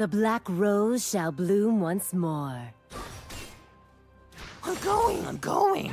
The black rose shall bloom once more. I'm going, I'm going.